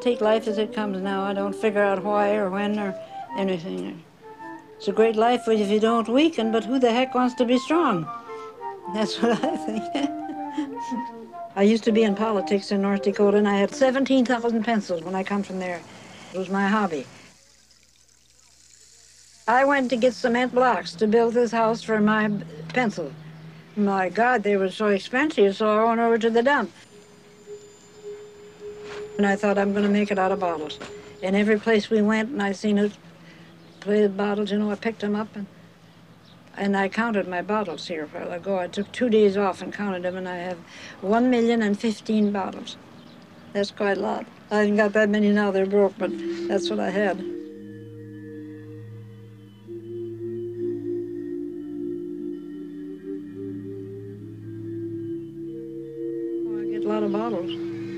take life as it comes now. I don't figure out why or when or anything. It's a great life if you don't weaken, but who the heck wants to be strong? That's what I think. I used to be in politics in North Dakota, and I had 17,000 pencils when I come from there. It was my hobby. I went to get cement blocks to build this house for my pencil. My God, they were so expensive, so I went over to the dump. And I thought, I'm going to make it out of bottles. And every place we went and I seen it, play bottles, you know, I picked them up and and I counted my bottles here a while ago. I took two days off and counted them, and I have one million and fifteen bottles. That's quite a lot. I haven't got that many now, they're broke, but that's what I had.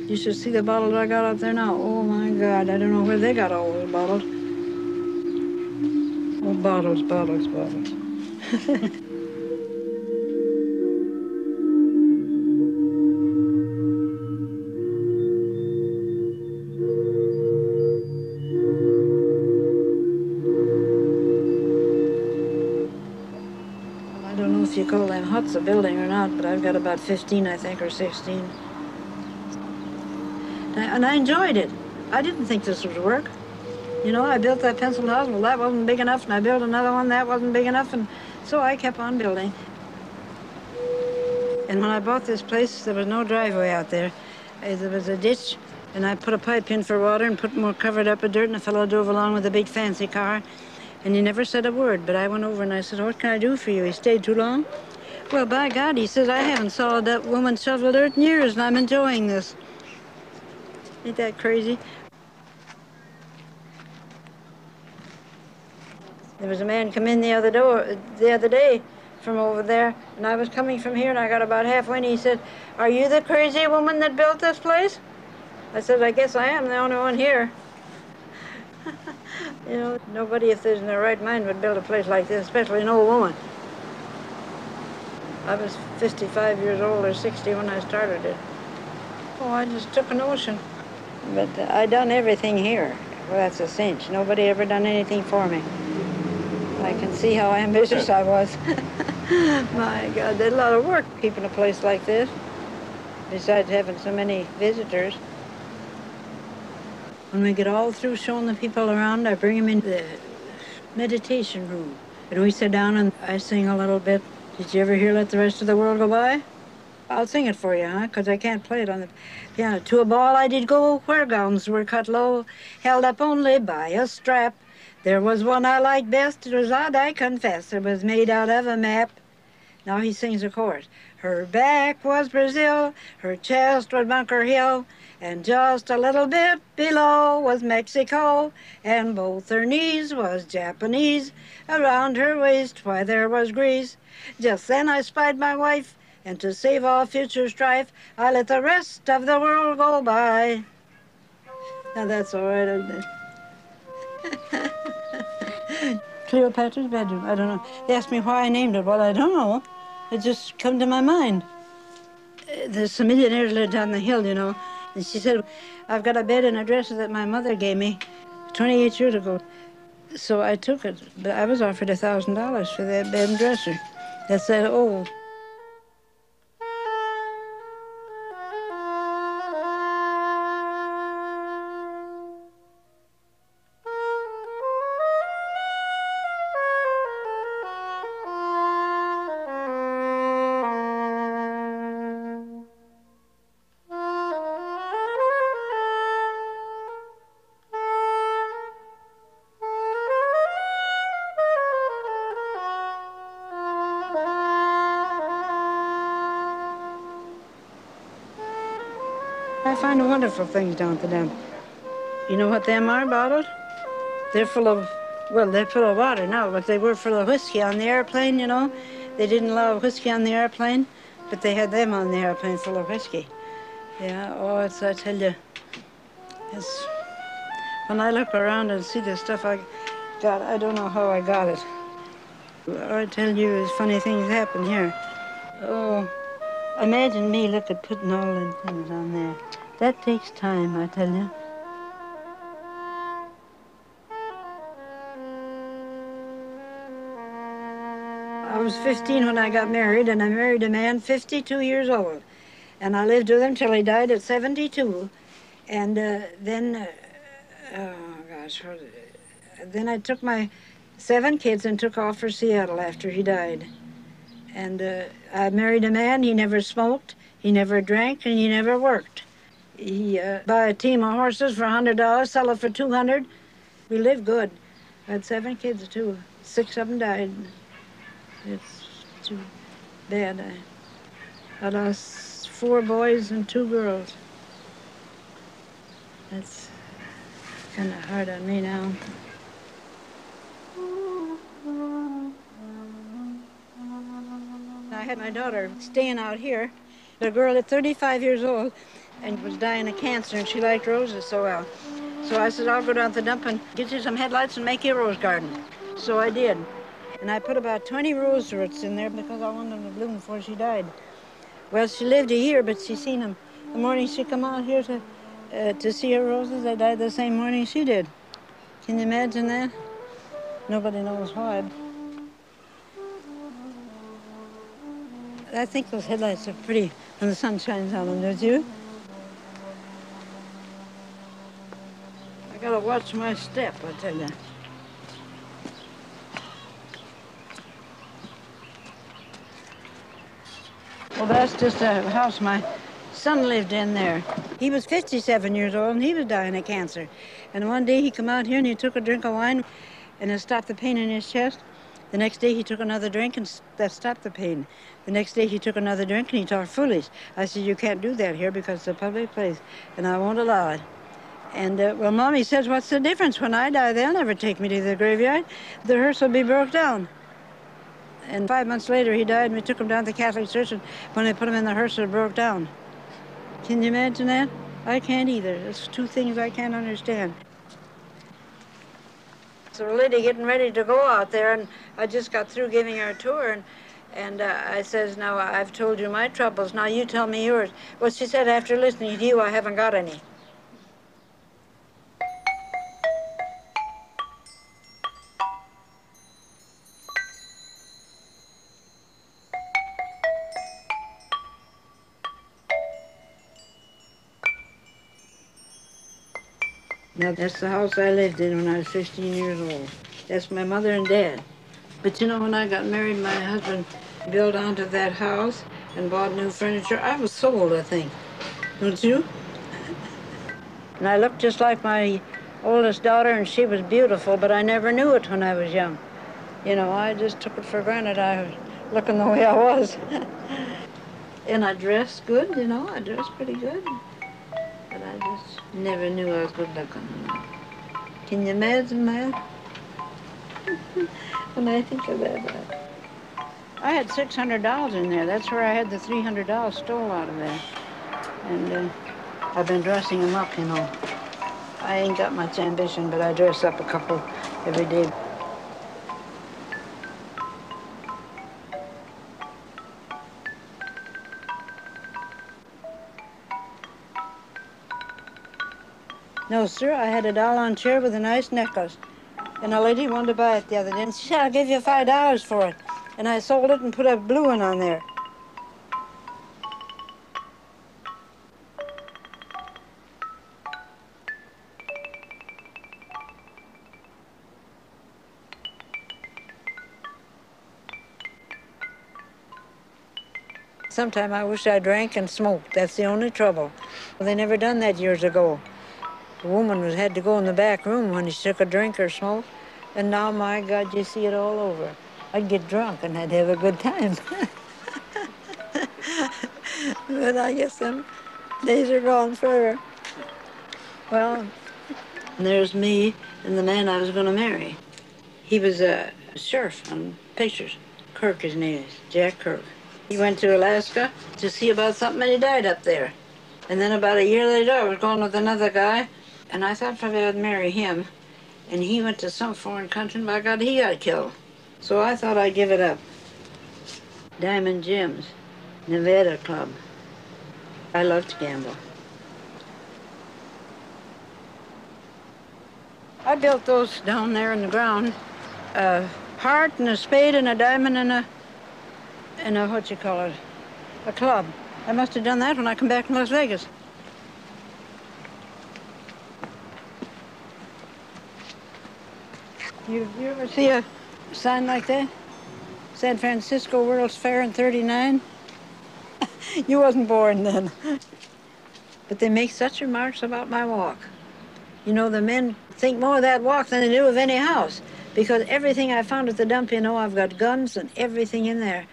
You should see the bottles I got up there now. Oh my God, I don't know where they got all those bottles. Oh, bottles, bottles, bottles. I don't know if you call them huts a building or not, but I've got about 15, I think, or 16. And I enjoyed it. I didn't think this would work. You know, I built that pencil house, well, that wasn't big enough, and I built another one, that wasn't big enough, and so I kept on building. And when I bought this place, there was no driveway out there. Uh, There was a ditch, and I put a pipe in for water and put more covered up with dirt, and a fellow drove along with a big fancy car, and he never said a word, but I went over and I said, what can I do for you? He stayed too long? Well, by God, he says, I haven't saw that woman shovel dirt in years, and I'm enjoying this. Ain't that crazy? There was a man come in the other door the other day from over there, and I was coming from here, and I got about halfway, and he said, "Are you the crazy woman that built this place?" I said, "I guess I am the only one here." you know, nobody, if they're in their right mind, would build a place like this, especially an old woman. I was 55 years old or 60 when I started it. Oh, I just took a notion. But I done everything here. Well, that's a cinch. Nobody ever done anything for me. I can see how ambitious I was. My God, there's a lot of work keeping a place like this, besides having so many visitors. When we get all through showing the people around, I bring them into the meditation room. And we sit down and I sing a little bit. Did you ever hear Let the Rest of the World Go By? I'll sing it for you, huh? Because I can't play it on the piano. To a ball I did go where gowns were cut low, held up only by a strap. There was one I liked best, it was odd, I confess. It was made out of a map. Now he sings a chorus. Her back was Brazil, her chest was Bunker Hill, and just a little bit below was Mexico, and both her knees was Japanese. Around her waist, why, there was Greece. Just then I spied my wife, and to save all future strife, I let the rest of the world go by. Now that's all right, isn't it? Cleopatra's bedroom. I don't know. They asked me why I named it. Well, I don't know. It just come to my mind. Uh, There's some millionaires live down the hill, you know. And she said, I've got a bed and a dresser that my mother gave me 28 years ago. So I took it, but I was offered a thousand dollars for that bed and dresser. They said, oh, wonderful things down at them. You know what them are, bottles? They're full of, well, they're full of water now, but they were full of whiskey on the airplane, you know. They didn't allow whiskey on the airplane, but they had them on the airplane full of whiskey. Yeah, oh, it's, I tell you, it's, when I look around and see the stuff I got, I don't know how I got it. I tell you, there's funny things happen here. Oh, imagine me, look at putting all the things on there. That takes time, I tell you. I was 15 when I got married, and I married a man 52 years old. And I lived with him till he died at 72. And uh, then, uh, oh gosh, then I took my seven kids and took off for Seattle after he died. And uh, I married a man, he never smoked, he never drank, and he never worked. He uh, buy a team of horses for $100, sell it for 200 We lived good. I had seven kids, too. Six of them died. It's too bad. I, I lost four boys and two girls. That's kind of hard on me now. I had my daughter staying out here, a girl at 35 years old, and was dying of cancer, and she liked roses so well. So I said, I'll go down to the dump and get you some headlights and make you a rose garden. So I did. And I put about 20 rose roots in there because I wanted them to bloom before she died. Well, she lived a year, but she seen them. The morning she come out here to, uh, to see her roses, they died the same morning she did. Can you imagine that? Nobody knows why. I think those headlights are pretty when the sun shines on them, don't you? Gotta watch my step, I tell you. Well, that's just a house my son lived in there. He was 57 years old and he was dying of cancer. And one day he come out here and he took a drink of wine and it stopped the pain in his chest. The next day he took another drink and that stopped the pain. The next day he took another drink and he talked foolish. I said, you can't do that here because it's a public place and I won't allow it. And, uh, well, Mommy says, what's the difference? When I die, they'll never take me to the graveyard. The hearse will be broke down. And five months later, he died, and we took him down to the Catholic Church, and when they put him in the hearse, it broke down. Can you imagine that? I can't either. It's two things I can't understand. So Liddy getting ready to go out there, and I just got through giving her a tour, and, and uh, I says, now I've told you my troubles, now you tell me yours. Well, she said, after listening to you, I haven't got any. Now, that's the house I lived in when I was 15 years old. That's my mother and dad. But you know, when I got married, my husband built onto that house and bought new furniture. I was sold, I think. Don't you? and I looked just like my oldest daughter, and she was beautiful, but I never knew it when I was young. You know, I just took it for granted I was looking the way I was. and I dressed good, you know, I dressed pretty good. Never knew I was good looking. Can you imagine that? when I think of that. I had $600 in there. That's where I had the $300 stole out of there. And uh, I've been dressing them up, you know. I ain't got much ambition, but I dress up a couple every day. No, sir, I had a doll on chair with a nice necklace. And a lady wanted to buy it the other day. And she said, I'll give you five dollars for it. And I sold it and put a blue one on there. Sometime I wish I drank and smoked. That's the only trouble. Well, they never done that years ago. The woman was had to go in the back room when he took a drink or smoke. And now, my God, you see it all over. I'd get drunk and I'd have a good time. but I guess them days are gone forever. Well, there's me and the man I was going to marry. He was a sheriff on pictures. Kirk, his name is, Jack Kirk. He went to Alaska to see about something and he died up there. And then about a year later, I was going with another guy and I thought probably I'd marry him. And he went to some foreign country, and by God, he got killed. So I thought I'd give it up. Diamond Jim's, Nevada Club. I love to gamble. I built those down there in the ground. A heart and a spade and a diamond and a in a, what you call it, a club. I must have done that when I come back from Las Vegas. You, you ever see a sign like that? San Francisco World's Fair in 39? you wasn't born then. but they make such remarks about my walk. You know, the men think more of that walk than they do of any house because everything I found at the dump, you know, I've got guns and everything in there.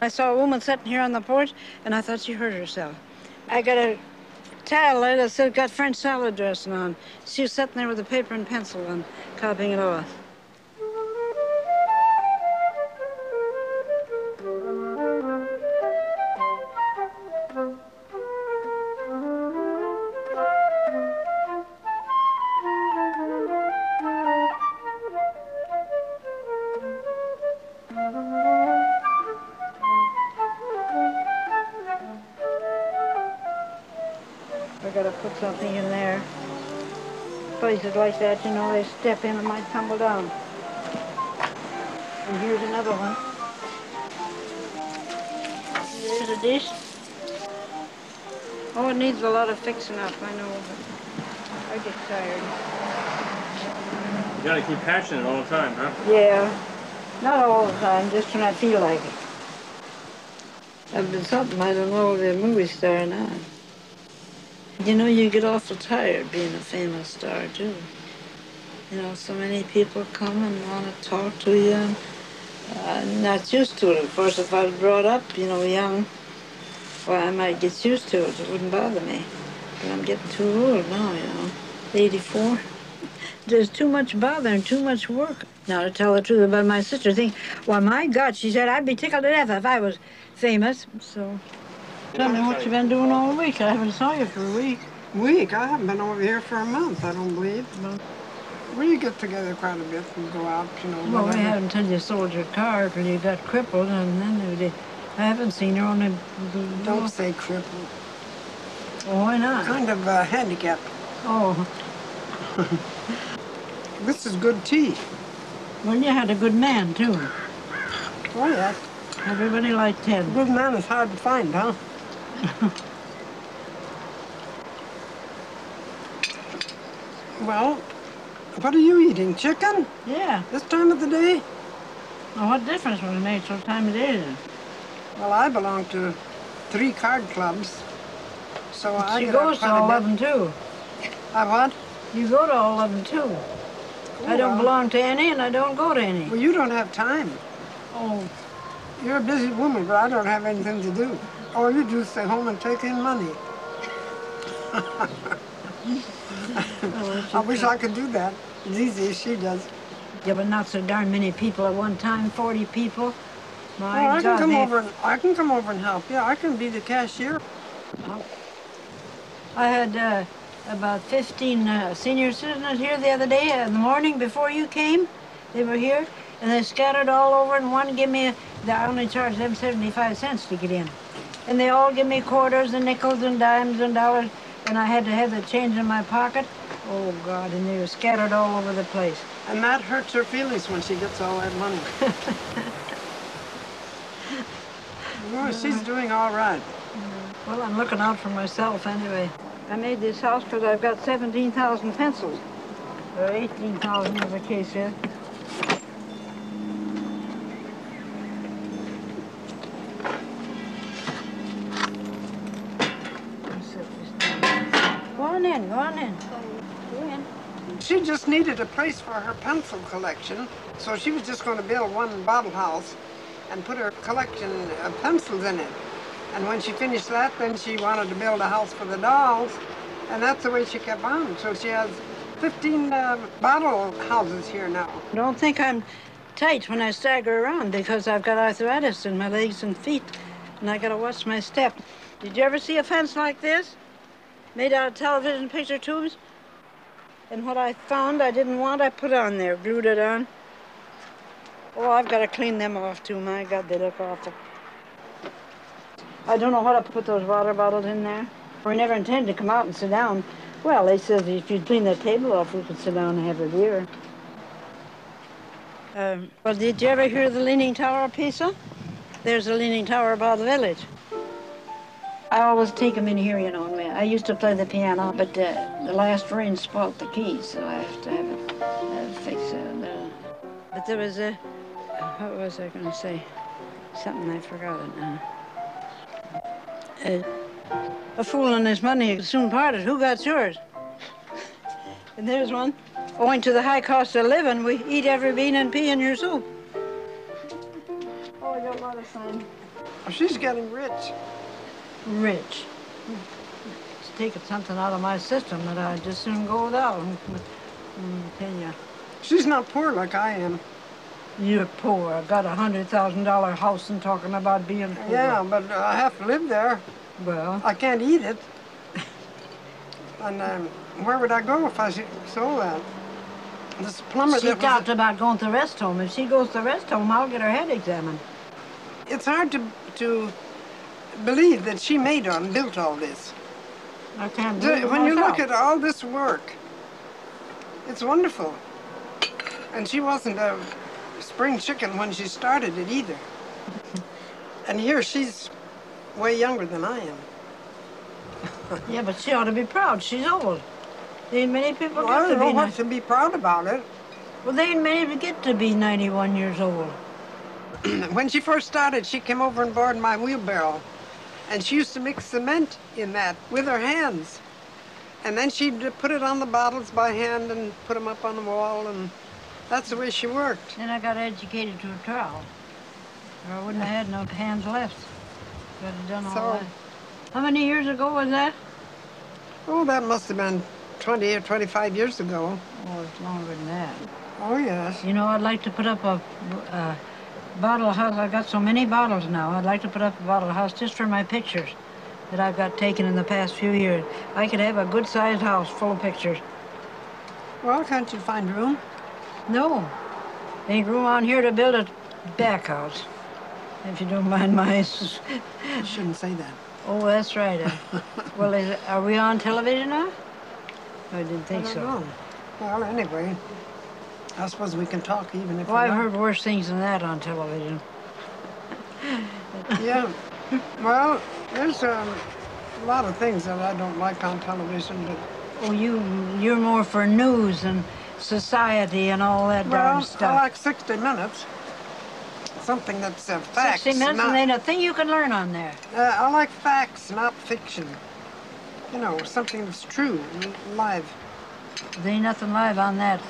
I saw a woman sitting here on the porch, and I thought she hurt herself. I got a towel that said got French salad dressing on. She was sitting there with a paper and pencil and copying it off. Something in there. Places like that, you know, they step in and might tumble down. And here's another one. There's a dish. Oh, it needs a lot of fixing up, I know, but I get tired. You gotta keep patching it all the time, huh? Yeah. Not all the time, just when I feel like it. I've been something I don't know, the movie star now. You know, you get awful tired being a famous star, too. You know, so many people come and want to talk to you. Uh, not used to it. Of course, if I was brought up, you know, young, well, I might get used to it. It wouldn't bother me. But I'm getting too old now, you know. 84. There's too much bother and too much work. Now, to tell the truth about my sister, think, well, my God, she said, I'd be tickled to death if I was famous. So Tell me what you've been doing all week. I haven't saw you for a week. Week? I haven't been over here for a month, I don't believe. We get together quite a bit and go out, you know. Well, whatever. we had until you sold your car, till you got crippled, and then they, I haven't seen her on the... Don't say crippled. Oh, why not? Kind of uh, handicapped. Oh. this is good tea. Well, you had a good man, too. Oh, yeah. Everybody liked Ted. Good man is hard to find, huh? well, what are you eating? Chicken? Yeah. This time of the day? Well, what difference would it make what time of day it is? Well, I belong to three card clubs, so but I get goes to all of them too. I what? You go to all of them too. I don't well. belong to any, and I don't go to any. Well, you don't have time. Oh. You're a busy woman, but I don't have anything to do. All you do is stay home and take in money. I wish I could do that as easy as she does. Yeah, but not so darn many people at one time, 40 people. My well, I God, can come they... over. And, I can come over and help. Yeah, I can be the cashier. I had uh, about 15 uh, senior citizens here the other day uh, in the morning before you came. They were here, and they scattered all over, and one gave me, a, I only charged them 75 cents to get in. And they all give me quarters and nickels and dimes and dollars, and I had to have the change in my pocket. Oh, God, and they were scattered all over the place. And that hurts her feelings when she gets all that money. well, she's doing all right. Well, I'm looking out for myself anyway. I made this house because I've got 17,000 pencils. Or 18,000 as the case is. on in, go on in. Go in. She just needed a place for her pencil collection, so she was just going to build one bottle house and put her collection of pencils in it. And when she finished that, then she wanted to build a house for the dolls, and that's the way she kept on. So she has 15 uh, bottle houses here now. Don't think I'm tight when I stagger around because I've got arthritis in my legs and feet, and I gotta watch my step. Did you ever see a fence like this? made out of television picture tubes. And what I found I didn't want, I put on there, glued it on. Oh, I've got to clean them off too. My God, they look awful. I don't know how to put those water bottles in there. We never intended to come out and sit down. Well, they said if you'd clean the table off, we could sit down and have a beer. Um, well, did you ever hear the Leaning Tower of Pisa? there's a leaning tower above the village. I always take take 'em in here, you know. and I used to play the piano, but uh, the last rain spoiled the keys, so I have to have it, have it fixed. Uh, but there was a, what was I going to say? Something I forgot it now. Uh, a fool and his money soon parted. Who got yours? And there's one. Owing to the high cost of living, we eat every bean and pea in your soup. Oh, I got a lot of sign. She's getting rich. Rich. It's taking something out of my system that I just soon go without. Tell ya. She's not poor like I am. You're poor. I got a hundred thousand dollar house and talking about being poor. Yeah, but I have to live there. Well, I can't eat it. And um, where would I go if I sold that? This plumber she that was, talked about going to the rest home. If she goes to the rest home, I'll get her head examined. it's hard to to believe that she made on built all this. I can't D- believe it When you look at all this work, it's wonderful. And she wasn't a spring chicken when she started it either. and here she's way younger than I am. Yeah, but she ought to be proud. She's old. There ain't many people Well, I get to don't know be. what to be proud about it. Well, there ain't many that get to be 91 years old. when she first started, she came over and borrowed my wheelbarrow. And she used to mix cement in that with her hands. And then she'd put it on the bottles by hand and put them up on the wall. And that's the way she worked. Then I got educated to a trowel. Or I wouldn't have had no hands left. Got it done all So- that. How many years ago was that? Oh, that must have been 20 or 25 years ago. Oh, it's longer than that. Oh, yes. You know, I'd like to put up a, a bottle house. I've got so many bottles now. I'd like to put up a bottle house just for my pictures that I've got taken in the past few years. I could have a good-sized house full of pictures. Well, can't you find room? No, ain't room on here to build a back house. If you don't mind my. You shouldn't say that. Oh, that's right. uh, well, is, are we on television now? I didn't think I so. know. Well, anyway, I suppose we can talk even if Well, I've heard worse things than that on television. Yeah. Well, there's um, a lot of things that I don't like on television, but Oh, you, you're more for news and society and all that darn well, I stuff. like 60 Minutes. Something that's uh, facts. 60 minutes not, and ain't a thing you can learn on there. uh, I like facts, not fiction. You know, something that's true, live. There ain't nothing live on that.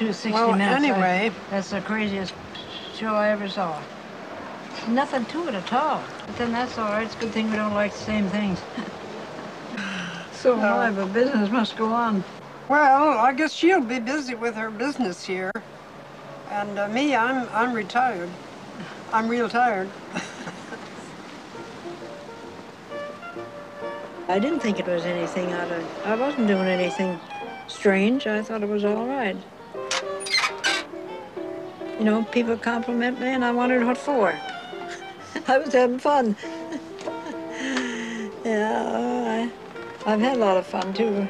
It's two 60 Well, minutes. I- anyway. that's the craziest show I ever saw. Nothing to it at all. But then that's all right. It's a good thing we don't like the same things. so No. live, but business must go on. Well, I guess she'll be busy with her business here, and uh, me, I'm I'm retired. I'm real tired. I didn't think it was anything out of. I wasn't doing anything strange. I thought it was all right. You know, people compliment me, and I wondered what for. I was having fun. yeah, I, I've had a lot of fun too.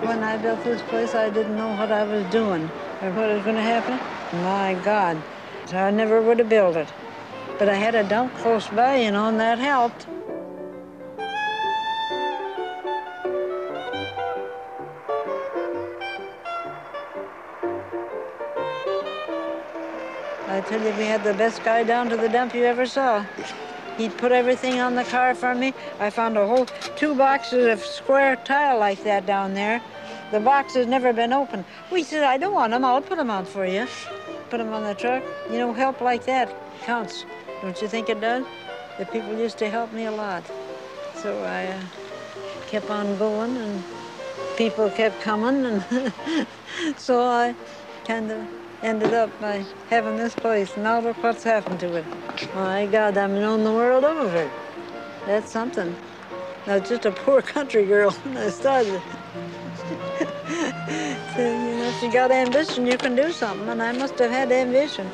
When I built this place, I didn't know what I was doing or what was going to happen. My God, so I never would have built it. But I had a dump close by, you know, and that helped. I tell you, we had the best guy down to the dump you ever saw. He'd put everything on the car for me. I found a whole two boxes of square tile like that down there. The box has never been opened. We said, I don't want them. I'll put them on for you. Put them on the truck. You know, help like that counts. Don't you think it does? The people used to help me a lot. So I uh, kept on going, and people kept coming, and so I kind of ended up by having this place. Now look what's happened to it. My God, I'm known the world over. That's something. I was just a poor country girl when I started. so, you know, if you got ambition, you can do something, and I must have had ambition.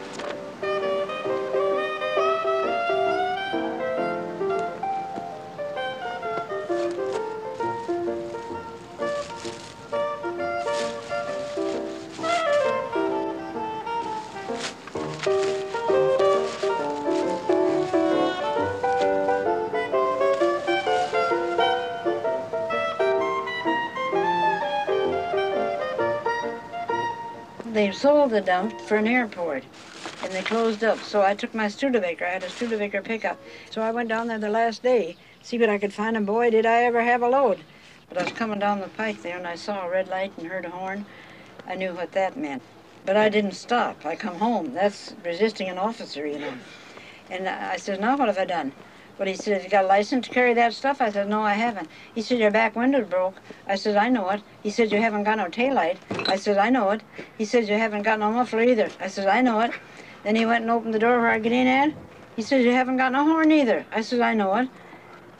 Sold the dump for an airport and they closed up. So I took my Studebaker. I had a Studebaker pickup. So I went down there the last day, see what I could find, and boy, did I ever have a load. But I was coming down the pike there and I saw a red light and heard a horn. I knew what that meant. But I didn't stop. I come home. That's resisting an officer, you know. And I said, now what have I done? But he said, have you got a license to carry that stuff? I said, no, I haven't. He said, your back window's broke. I said, I know it. He said, you haven't got no taillight. I said, I know it. He said, you haven't got no muffler either. I said, I know it. Then he went and opened the door where I get in at. He said, you haven't got no horn either. I said, I know it.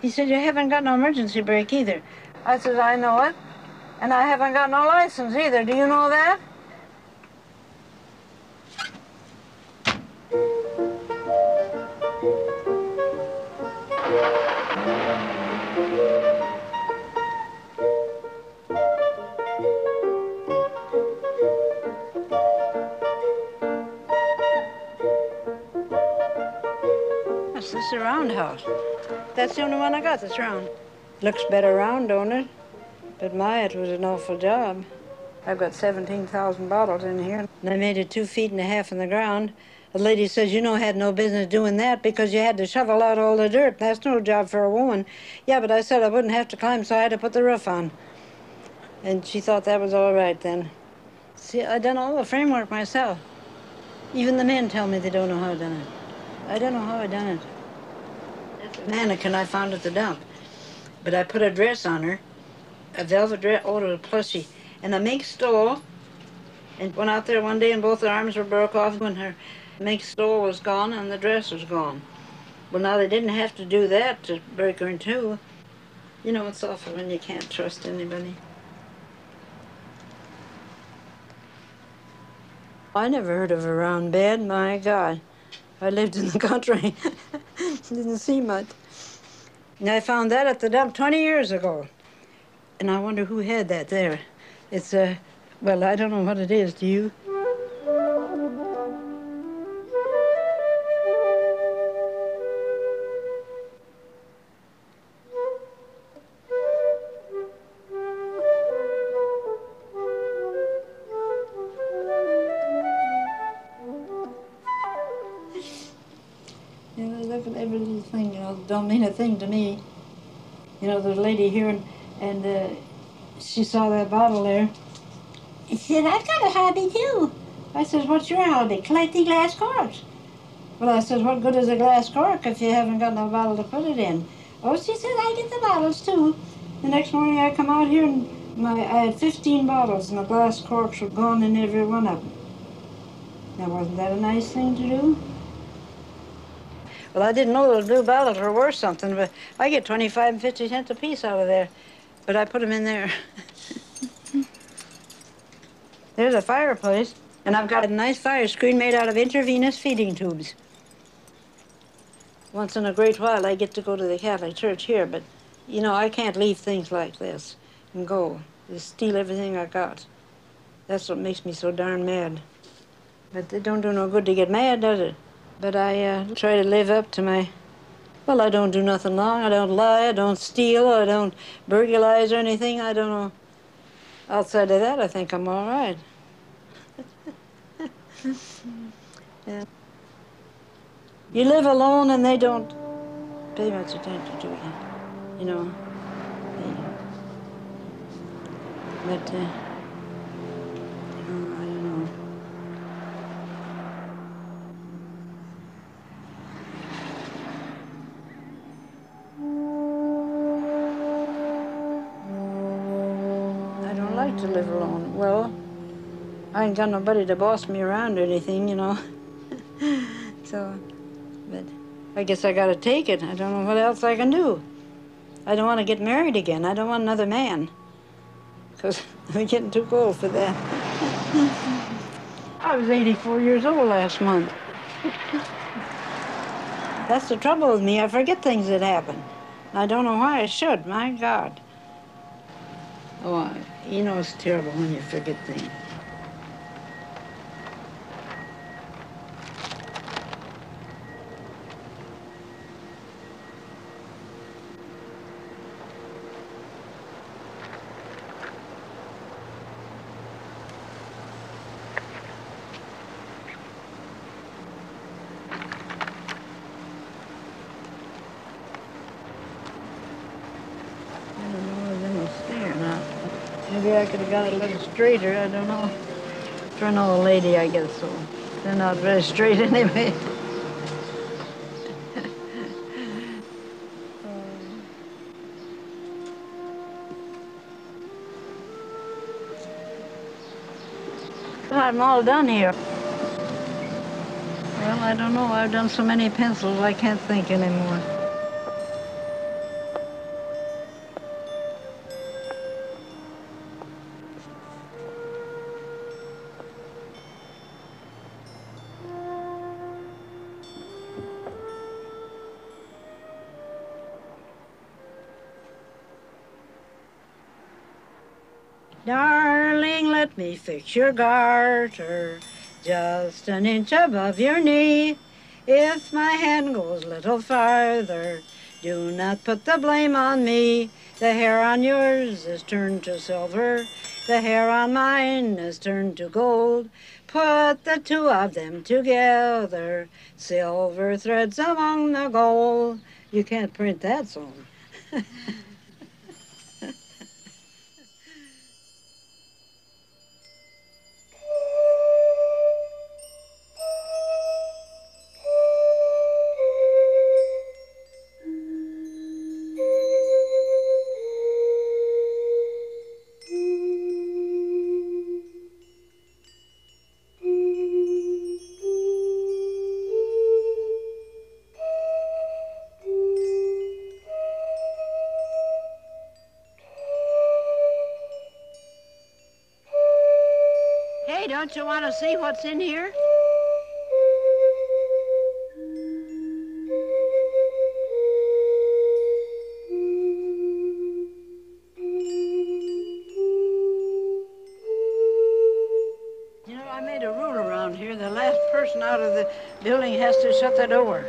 He said, you haven't got no emergency brake either. I said, I know it. And I haven't got no license either. Do you know that? Is a roundhouse. That's the only one I got that's round. Looks better round, don't it? But my, it was an awful job. I've got 17,000 bottles in here, and I made it two feet and a half in the ground. The lady says, you know, I had no business doing that because you had to shovel out all the dirt. That's no job for a woman. Yeah, but I said I wouldn't have to climb, so I had to put the roof on. And she thought that was all right then. See, I done all the framework myself. Even the men tell me they don't know how I done it. I don't know how I done it. Mannequin I found at the dump. But I put a dress on her, a velvet dress, oh, a plushie, and a mink stole. And went out there one day and both her arms were broke off when her mink stole was gone and the dress was gone. Well, now they didn't have to do that to break her in two. You know, it's awful when you can't trust anybody. I never heard of a round bed, my God. I lived in the country. Didn't see much. And I found that at the dump 20 years ago. And I wonder who had that there. It's a, uh, well, I don't know what it is. Do you? You to me. You know, a lady here and, and uh, she saw that bottle there. She said, I've got a hobby too. I says, what's your hobby? Collecting glass corks. Well, I says, what good is a glass cork if you haven't got no bottle to put it in? Oh, she said, I get the bottles too. The next morning I come out here and my, I had 15 bottles and the glass corks were gone in every one of them. Now, wasn't that a nice thing to do? Well, I didn't know those blue bottles were worth something, but I get 25 and 50 cents a piece out of there. But I put them in there. There's a fireplace, and I've got a nice fire screen made out of intravenous feeding tubes. Once in a great while, I get to go to the Catholic Church here, but, you know, I can't leave things like this and go. Just steal everything I got. That's what makes me so darn mad. But it don't do no good to get mad, does it? But I uh, try to live up to my. Well, I don't do nothing wrong. I don't lie. I don't steal. I don't burglarize or anything. I don't know. Outside of that, I think I'm all right. yeah. You live alone and they don't pay much attention to you. You know. But. Uh, Got nobody to boss me around or anything, you know. so, but I guess I gotta take it. I don't know what else I can do. I don't want to get married again. I don't want another man. Because I'm getting too old for that. I was 84 years old last month. That's the trouble with me. I forget things that happen. I don't know why I should. My God. Oh, you know it's terrible when you forget things. Maybe I could have got a little straighter. I don't know. For an old lady, I guess so. They're not very straight anyway. I'm all done here. Well, I don't know. I've done so many pencils, I can't think anymore. Darling, let me fix your garter just an inch above your knee. If my hand goes a little farther, do not put the blame on me. The hair on yours is turned to silver, the hair on mine is turned to gold. Put the two of them together, silver threads among the gold. You can't print that song. don't you want to see what's in here? You know, I made a rule around here. The last person out of the building has to shut the door.